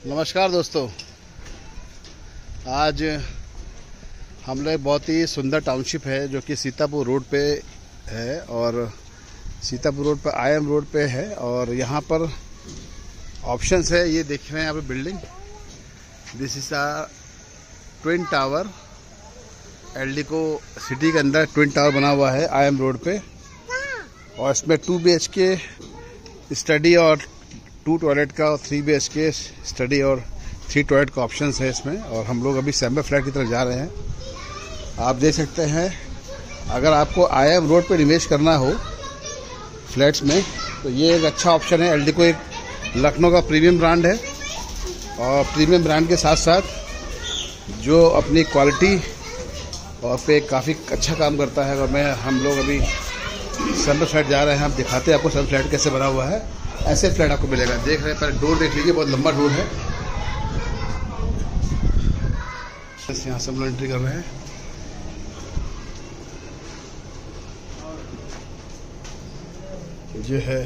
नमस्कार दोस्तों। आज हम लोग बहुत ही सुंदर टाउनशिप है जो कि सीतापुर रोड पे है और सीतापुर रोड पर आई एम रोड पे है और यहाँ पर ऑप्शंस है, ये देख रहे हैं यहाँ पे building this is a twin tower Eldeco city के अंदर ट्विन टावर बना हुआ है आई एम रोड पे। और इसमें टू बी के स्टडी और टू टॉयलेट का three B H K study और थ्री टॉयलेट का ऑप्शन है इसमें और हम लोग अभी सैम्बे फ्लैट की तरफ़ जा रहे हैं। आप देख सकते हैं, अगर आपको आई एम रोड पर निवेश करना हो फ्लैट्स में तो ये एक अच्छा ऑप्शन है। एल को एक लखनऊ का प्रीमियम ब्रांड है और प्रीमियम ब्रांड के साथ साथ जो अपनी क्वालिटी और पे काफ़ी अच्छा काम करता है। और मैं, हम लोग अभी सैम्बे फ्लैट जा रहे हैं। हम दिखाते हैं आपको सैम्बे फ्लैट कैसे बना हुआ है। ऐसे फ्लैट आपको मिलेगा। देख रहे हैं पहले डोर देख लीजिए बहुत लंबा डोर है। यहाँ से हम एंट्री कर रहे हैं। ये है।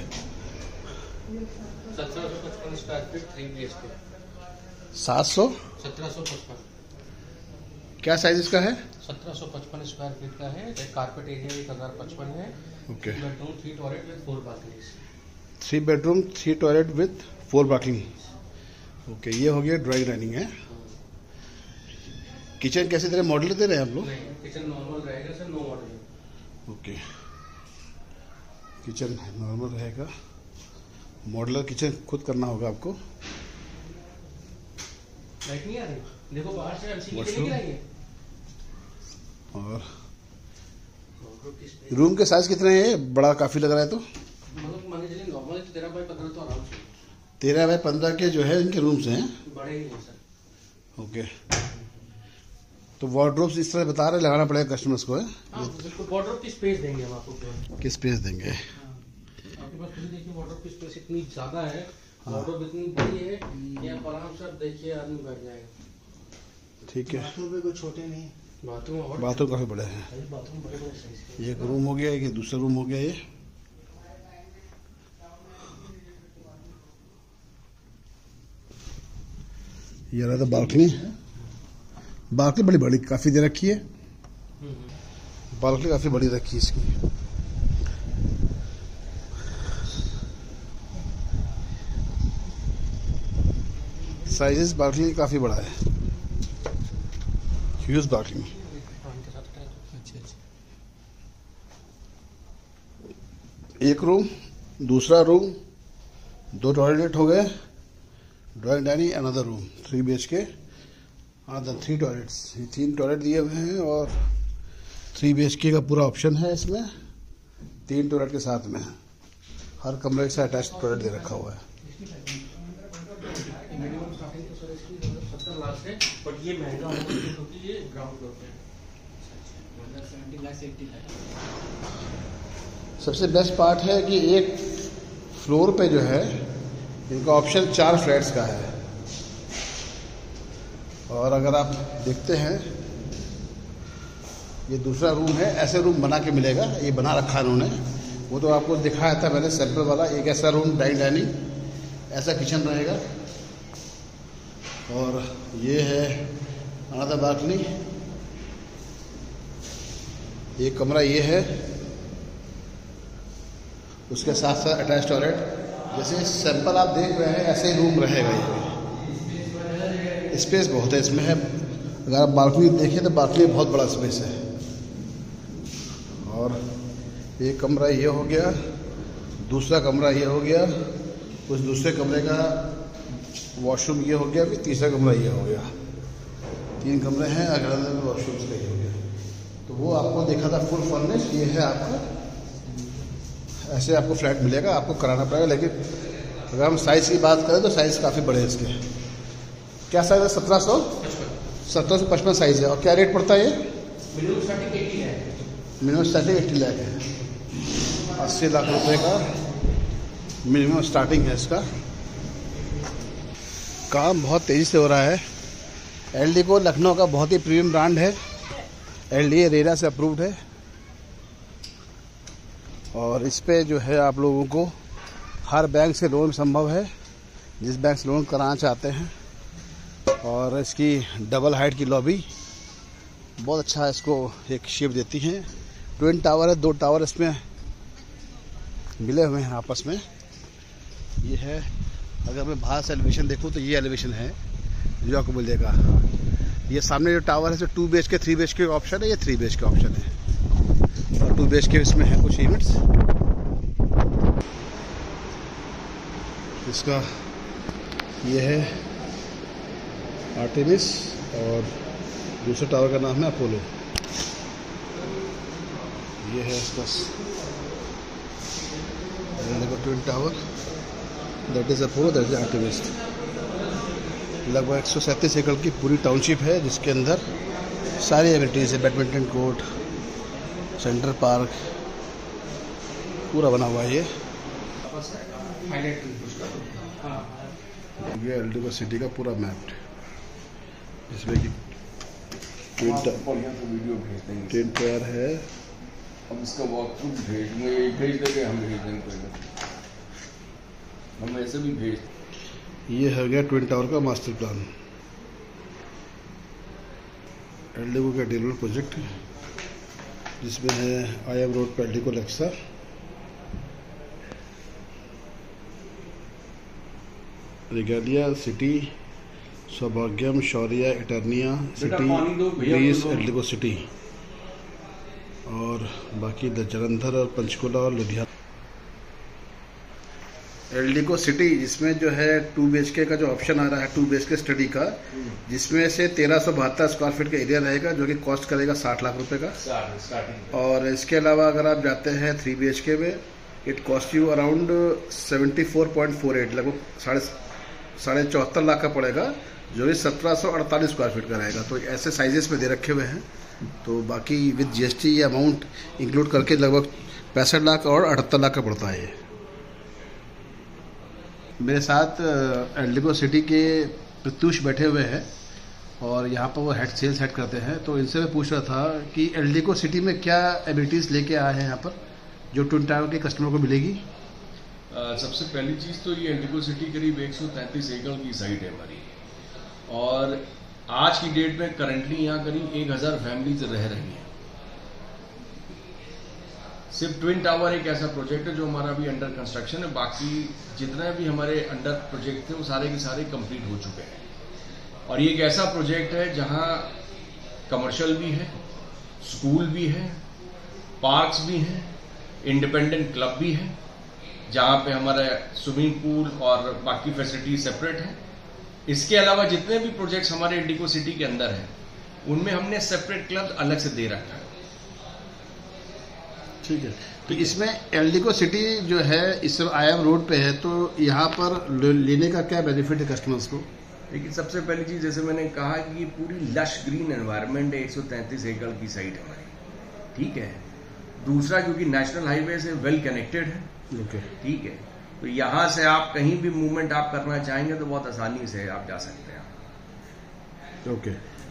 सात सौ? सत्रह सौ पचपन. क्या साइज़ इसका है? सत्रह सौ पचपन स्क्वायर फीट का है कारपेट एरिया एक हज़ार पचपन है। Okay bedroom three toilet with four balconies three bedroom three toilet with four bathroom okay ये हो गया ड्राइंग डाइनिंग है। किचन कैसे तरह मॉडल दे रहे हैं आप लोग? किचन नॉर्मल रहेगा sir no model okay kitchen normal रहेगा। मॉडलर किचन खुद करना होगा आपको। नहीं आ रही? देखो बाहर से और रूम के साइज़ कितने हैं? बड़ा काफ़ी लग रहा है तो। मान के चलिए नॉर्मल तेरह बाई पंद्रह तो आराम से। तेरह बाय पंद्रह के जो है इनके रूम्स हैं? बड़े ही हैं सर ओके। तो वार्ड्रोब्स इस तरह बता रहे लगाना पड़ेगा कस्टमर्स को है? हाँ की स्पेस देंगे हम आपको। स्पेस देंगे। आपके पास खुद देखिए वार्डरोब की स्पेस इतनी ज़्यादा है वार्डरोब इतनी बड़ी है कि आप आराम से देखिए आदमी बैठ जाएगा। ठीक है। बाथरूम भी कोई छोटे नहीं। बाथरूम बाथरूम काफ़ी बड़े हैं। बाथरूम बड़े बड़े ये एक रूम हो गया एक दूसरा रूम हो गया ये। ये रहा था बालकनी। बालकनी बड़ी बड़ी, काफ़ी दे रखी है। बालकनी काफ़ी बड़ी रखी है इसकी। साइजेस बालकनी काफ़ी बड़ा है। Huge balcony. एक रूम दूसरा रूम दो टॉयलेट हो गए। Drawing dining another room three B H K another three toilets ये तीन टॉयलेट दिए हुए हैं और थ्री बी एच के का पूरा ऑप्शन है इसमें। तीन टॉयलेट के साथ में। हर कमरे से अटैच टॉयलेट दे रखा हुआ है। सबसे बेस्ट पार्ट है कि एक फ्लोर पे जो है इनका ऑप्शन चार फ्लैट्स का है। और अगर आप देखते हैं, ये दूसरा रूम है, ऐसे रूम बना के मिलेगा, ये बना रखा है उन्होंने वो तो आपको दिखाया था मैंने सैंपल वाला, एक ऐसा रूम डाइन डाइनिंग ऐसा किचन रहेगा। और ये है अनदर बालकनी। एक कमरा ये है, उसके साथ साथ अटैच टॉयलेट जैसे सैंपल आप देख रहे हैं, ऐसे ही रूम रहेगा ये। स्पेस बहुत है, इसमें है, अगर आप बालकनी देखें तो बालकनी बहुत बड़ा स्पेस है। और एक कमरा ये हो गया, दूसरा कमरा ये हो गया, उस दूसरे कमरे का वॉशरूम ये हो गया, फिर तीसरा कमरा ये हो गया। तीन कमरे हैं, अगल वॉशरूम का ये हो गया। तो वो आपको देखा था फुल फर्निश ये है आपका ऐसे आपको फ्लैट मिलेगा आपको कराना पड़ेगा लेकिन अगर हम साइज़ की बात करें तो साइज़ काफ़ी बड़े हैं इसके। क्या साइज़ है? सत्रह सौ? सत्रह सौ पचपन साइज़ है। और क्या रेट पड़ता है ये? मिनिमम स्टार्टिंग है। एट्टी लाख है। अस्सी लाख रुपए का मिनिमम स्टार्टिंग है इसका। काम बहुत तेज़ी से हो रहा है। एलडी को लखनऊ का बहुत ही प्रीमियम ब्रांड है। एल डी रेरा से अप्रूव्ड है। और इस पर जो है आप लोगों को हर बैंक से लोन संभव है। जिस बैंक से लोन कराना चाहते हैं। और इसकी डबल हाइट की लॉबी बहुत अच्छा इसको एक शेप देती हैं। ट्विन टावर है, दो टावर इसमें मिले हुए हैं आपस में। ये है, अगर मैं बाहर से एलिवेशन देखूँ तो ये एलिवेशन है, जो आपको मिलेगा। ये सामने जो टावर है, जो two B H K three B H K option है, ये three B H K option है। बी के इसमें है कुछ यूनिट्स इसका ये है आर्टेमिस और दूसरे टावर का नाम है अपोलो ये है इसका twin tower that is Apollo that is Artemis लगभग एक सौ सैंतीस एकड़ की पूरी टाउनशिप है, जिसके अंदर सारी एमिनिटीज़ है बैडमिंटन कोर्ट सेंटर पार्क पूरा बना हुआ है ये। ये एल्डिको सिटी का पूरा मैप जिसमें कि ट्रेन टायर है। हम इसका वॉक थ्रू भेज भेज देंगे हम भेज देंगे हम ऐसे भी भेज ये हो गया ट्विन टावर का मास्टर प्लान एल्डिको का डेवलप प्रोजेक्ट जिसमें है आई एम रोड पर को लेक्सा Regalia city Saubhagyam Shaurya Eternia city Greece. Eldeco city और बाकी जलंधर और पंचकुला और लुधियाना। एल्डिको सिटी जिसमें जो है टू बी का जो ऑप्शन आ रहा है टू बी स्टडी का जिसमें से तेरह सौ बहत्तर स्क्वायर फीट का एरिया रहेगा जो कि कॉस्ट करेगा साठ लाख रुपए का। और इसके अलावा अगर आप जाते हैं थ्री बी में it cost you around seventy four point four eight लगभग साढ़े साढ़े चौहत्तर लाख का पड़ेगा जो कि सत्रह सौ अड़तालीस स्क्वायर फीट का रहेगा। तो ऐसे साइजेस में दे रखे हुए हैं। तो बाकी विद जीएसटी ये अमाउंट इंक्लूड करके लगभग पैंसठ लाख और अठहत्तर लाख का पड़ता है ये। मेरे साथ एल्डिगो सिटी के प्रत्युष बैठे हुए हैं और यहाँ पर वो हेड सेल्स हेड करते हैं। तो इनसे मैं पूछ रहा था कि एल्डिगो सिटी में क्या एबिलिटीज़ लेके आए हैं यहाँ पर, जो ट्विन टावर के कस्टमर को मिलेगी? सबसे पहली चीज़ तो ये इंडिगो सिटी करीब 133 एकड़ की साइट है हमारी। और आज की डेट में करंटली यहाँ करीब 1000 फैमिलीज़ रह रही हैं। सिर्फ़ ट्विन टावर एक ऐसा प्रोजेक्ट है जो हमारा अभी अंडर कंस्ट्रक्शन है। बाकी जितने भी हमारे अंडर प्रोजेक्ट थे, वो सारे के सारे कंप्लीट हो चुके हैं। और ये एक ऐसा प्रोजेक्ट है जहाँ कमर्शियल भी है स्कूल भी है पार्क्स भी हैं इंडिपेंडेंट क्लब भी है, जहाँ पे हमारा स्विमिंग पूल और बाकी फैसिलिटी सेपरेट है। इसके अलावा जितने भी प्रोजेक्ट्स हमारे इंडिको सिटी के अंदर हैं, उनमें हमने सेपरेट क्लब अलग से दे रखा है। ठीक है। तो इसमें एल्डिको सिटी जो है इस आई एम रोड पे है तो यहाँ पर लेने का क्या बेनिफिट है कस्टमर्स को? लेकिन सबसे पहली चीज़ जैसे मैंने कहा कि ये पूरी लश ग्रीन एनवायरनमेंट है 133 एकड़ की साइट हमारी। ठीक है? दूसरा क्योंकि नेशनल हाईवे से वेल कनेक्टेड है। ठीक है? तो यहाँ से आप कहीं भी मूवमेंट आप करना चाहेंगे तो बहुत आसानी से आप जा सकते हैं। ओके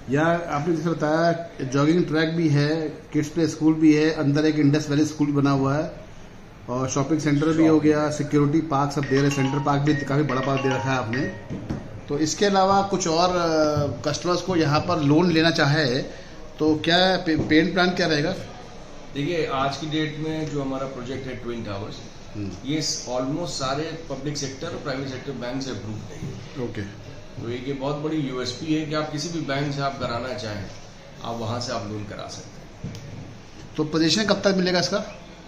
यहाँ आपने जैसे बताया जॉगिंग ट्रैक भी है किड्स प्ले स्कूल भी है अंदर एक इंडस वैली स्कूल बना हुआ है और शॉपिंग सेंटर भी हो गया सिक्योरिटी पार्क सब दे रहे सेंटर पार्क भी काफ़ी बड़ा पार्क दे रखा है आपने। तो इसके अलावा कुछ और कस्टमर्स को यहाँ पर लोन लेना चाहे तो क्या पे, पेमेंट प्लान क्या रहेगा? देखिए आज की डेट में जो हमारा प्रोजेक्ट है ट्विन टावर्स ये ऑलमोस्ट सारे पब्लिक सेक्टर और प्राइवेट सेक्टर बैंक से अप्रूव है ओके तो एक ये बहुत बड़ी यूएसपी है कि आप किसी भी बैंक से आप कराना चाहें आप वहाँ से आप लोन करा सकते हैं। तो पोजीशन कब तक मिलेगा इसका?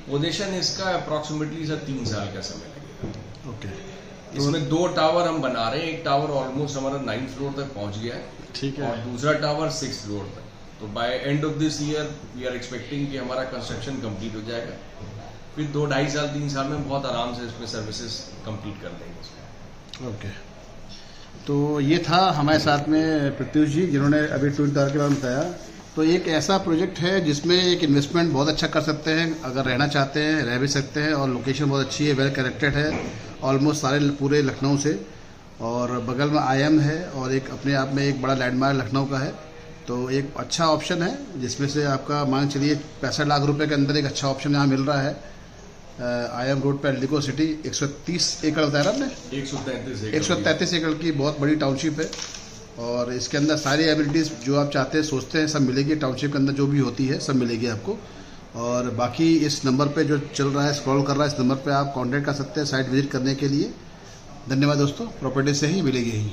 पोजिशन इसका अप्रोक्सीमेटली सर तीन साल का समय लगेगा। ओके इसमें दो टावर हम बना रहे हैं एक टावर ऑलमोस्ट हमारा नाइन्थ फ्लोर तक पहुँच गया है ठीक है। और दूसरा टावर सिक्स फ्लोर तक। तो by end of this year we are expecting कि हमारा कंस्ट्रक्शन कंप्लीट हो जाएगा। फिर दो ढाई साल तीन साल में बहुत आराम से इसमें सर्विसेज़ कंप्लीट कर देंगे। ओके तो ये था हमारे साथ में प्रत्युष जी, जिन्होंने अभी ट्विन टावर के बारे में बताया। तो एक ऐसा प्रोजेक्ट है जिसमें एक इन्वेस्टमेंट बहुत अच्छा कर सकते हैं, अगर रहना चाहते हैं, रह भी सकते हैं, और लोकेशन बहुत अच्छी है वेल कनेक्टेड है ऑलमोस्ट सारे पूरे लखनऊ से। और बगल में आईएम है, और एक अपने आप में एक बड़ा लैंडमार्क लखनऊ का है। तो एक अच्छा ऑप्शन है, जिसमें से आपका मान चलिए पैंसठ लाख रुपए के अंदर एक अच्छा ऑप्शन यहाँ मिल रहा है। आई एम रोड पर एल्डिको सिटी 130 एकड़ बताया ना आपने? एक सौ तैंतीस एक सौ तैंतीस एकड़ की बहुत बड़ी टाउनशिप है। और इसके अंदर सारी एबिलिटीज़ जो आप चाहते हैं सोचते हैं सब मिलेगी। टाउनशिप के अंदर जो भी होती है सब मिलेगी आपको। और बाकी इस नंबर पे जो चल रहा है स्क्रॉल कर रहा है इस नंबर पे आप कांटेक्ट कर सकते हैं साइट विज़िट करने के लिए। धन्यवाद दोस्तों प्रॉपर्टी से ही मिलेगी ही